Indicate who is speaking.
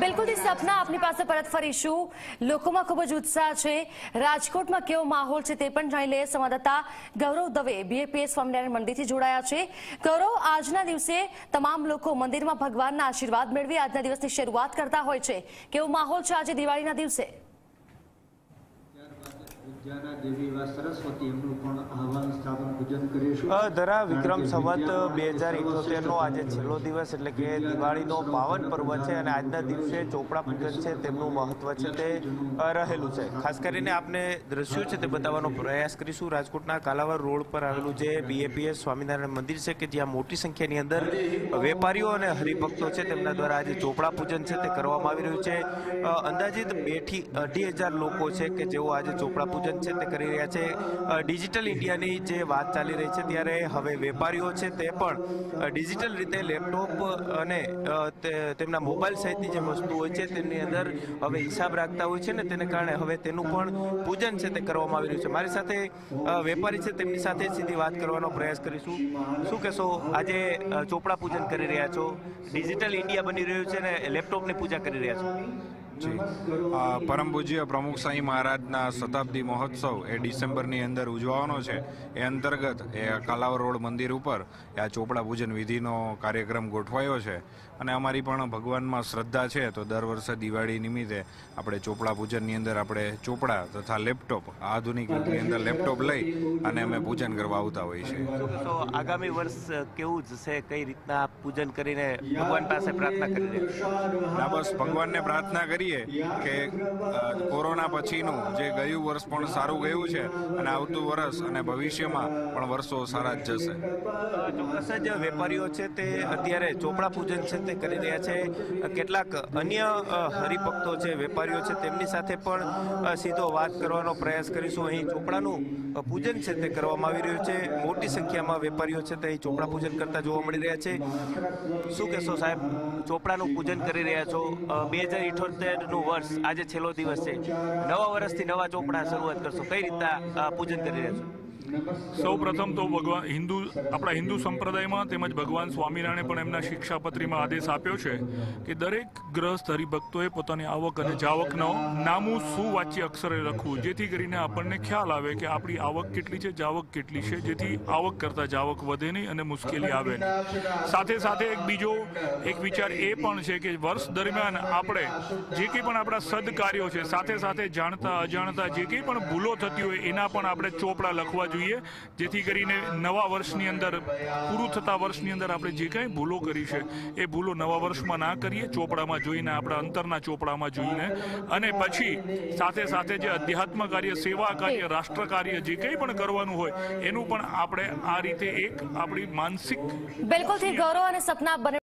Speaker 1: બિલકુલથી સપના આપની પાસે પરત ફરીશું. લોકોમાં ખૂબ જ ઉત્સાહ છે. રાજકોટમાં કેવો માહોલ છે તે પણ જાણી લઈએ. સંવાદદાતા ગૌરવ દવે બીએપીએસ સ્વામિનારાયણ મંદિરથી જોડાયા છે. ગૌરવ, આજના દિવસે તમામ લોકો મંદિરમાં ભગવાનના આશીર્વાદ મેળવી આજના દિવસની શરૂઆત કરતા હોય છે. કેવો માહોલ છે આજે દિવાળીના દિવસે
Speaker 2: વિદ્યાના દેવી એવા સરસ્વતી એમનું પણ આહવાન સ્થાપન પૂજન કરીશું
Speaker 3: અ, ધરા વિક્રમ સંવત બે હજાર ઇઠોતેરનો આજે છેલ્લો દિવસ એટલે કે દિવાળીનો પાવન પર્વ છે અને આજના દિવસે ચોપડા પૂજન છે તેમનું મહત્વ છે તે રહેલું છે. ખાસ કરીને આપને દ્રશ્યો છે તે બતાવવાનો પ્રયાસ કરીશું. રાજકોટના કાલાવર રોડ પર આવેલું જે બીએપીએસ સ્વામિનારાયણ મંદિર છે કે જ્યાં મોટી સંખ્યાની અંદર વેપારીઓ અને હરિભક્તો છે તેમના દ્વારા આજે ચોપડા પૂજન છે તે કરવામાં આવી રહ્યું છે. અંદાજિત બેઠી અઢી હજાર લોકો છે કે જેઓ આજે ચોપડા પૂજન છે તે કરી રહ્યા છે. ડિજિટલ ઇન્ડિયાની જે વાત ચાલી રહી છે ત્યારે હવે વેપારીઓ છે તે પણ ડિજિટલ રીતે લેપટોપ અને તેમના મોબાઈલ સહિતની જે વસ્તુ હોય છે તેની અંદર હવે હિસાબ રાખતા હોય છે ને તેને કારણે હવે તેનું પણ પૂજન છે તે કરવામાં આવી રહ્યું છે. મારી સાથે વેપારી છે તેમની સાથે સીધી વાત કરવાનો પ્રયાસ કરીશું. શું કહેશો? આજે ચોપડા પૂજન કરી રહ્યા છો. ડિજિટલ ઇન્ડિયા બની રહ્યું છે ને લેપટોપની પૂજા કરી રહ્યા છો?
Speaker 4: જી. આ પરમ પૂજ્ય પ્રમુખ સાંઈ મહારાજના શતાબ્દી મહોત્સવ એ ડિસેમ્બરની અંદર ઉજવવાનો છે. એ અંતર્ગત એ કાલાવર રોડ મંદિર ઉપર આ ચોપડા પૂજન વિધિનો કાર્યક્રમ ગોઠવાયો છે. અને અમારી પણ ભગવાનમાં શ્રદ્ધા છે તો દર વર્ષે દિવાળી નિમિત્તે આપણે ચોપડા પૂજનની અંદર આપણે ચોપડા તથા લેપટોપ આધુનિક યુગની અંદર લેપટોપ લઈ અને અમે પૂજન કરવા આવતા હોઈએ છીએ.
Speaker 3: તો આગામી વર્ષ કેવું જશે કઈ રીતના પૂજન કરીને ભગવાન પાસે પ્રાર્થના કરી
Speaker 4: ના બસ ભગવાનને પ્રાર્થના કરીએ કે કોરોના પછીનું જે ગયું વર્ષ પણ સારું ગયું છે અને આવતું વર્ષ અને ભવિષ્યમાં પણ વર્ષો સારા જ જશે.
Speaker 3: ચોક્કસ જ વેપારીઓ છે તે અત્યારે ચોપડા પૂજન છે તે કરી રહ્યા છે. કેટલાક અન્ય હરિભક્તો છે, વેપારીઓ છે તેમની સાથે પણ સીધો વાત કરવાનો પ્રયાસ કરીશું. અહીં ચોપડાનું પૂજન છે તે કરવામાં આવી રહ્યું છે. મોટી સંખ્યામાં વેપારીઓ છે તે અહીં ચોપડા પૂજન કરતા જોવા મળી રહ્યા છે. શું કહેશો સાહેબ? ચોપડાનું પૂજન કરી રહ્યા છો. બે હજાર ઇઠોતેરનું વર્ષ, આજે છેલ્લો દિવસ છે. નવા વર્ષથી નવા ચોપડા શરૂઆત કરશો. કઈ રીતના પૂજન કરી રહ્યા છો?
Speaker 5: સૌ પ્રથમ તો ભગવાન હિન્દુ, આપણા હિન્દુ સંપ્રદાયમાં તેમજ ભગવાન સ્વામિનારાયણે પણ એમના શિક્ષાપત્રીમાં આદેશ આપ્યો છે કે દરેક ગ્રહસ્થ હરિભક્તોએ પોતાની આવક અને જાવકનો નામું સુવાચ્ય અક્ષરે લખવું, જેથી કરીને આપણને ખ્યાલ આવે કે આપણી આવક કેટલી છે, જાવક કેટલી છે, જેથી આવક કરતાં જાવક વધે નહીં અને મુશ્કેલી આવે નહીં. સાથે સાથે એક બીજો એક વિચાર એ પણ છે કે વર્ષ દરમિયાન આપણે જે કંઈ પણ આપણા સદકાર્યો છે, સાથે સાથે જાણતા અજાણતા જે કંઈ પણ ભૂલો થતી હોય એના પણ આપણે ચોપડા લખવા જોઈએ. જેથી કરીને નવા વર્ષની અંદર, પૂરું થતા વર્ષની અંદર આપણે જે કાંઈ ભૂલો કરી છે, એ ભૂલો નવા વર્ષમાં ના કરીએ, ચોપડામાં જોઈને, આપણા અંતરના ચોપડામાં જોઈને. અને પછી સાથે સાથે જે અધ્યાત્મ કાર્ય, સેવા કાર્ય, રાષ્ટ્ર કાર્ય જે કંઈ પણ કરવાનું હોય, એનું પણ આપણે આ રીતે એક આપણી માનસિક
Speaker 1: બિલકુલથી ગૌરવ અને સપના